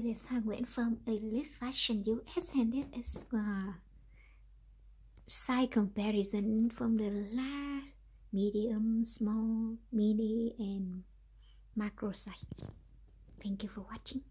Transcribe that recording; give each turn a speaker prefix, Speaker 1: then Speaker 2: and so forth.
Speaker 1: It is Nguyễn from Elite Fashion US and it is a à, size comparison from the large, medium, small, mini and macro size. Thank you for watching.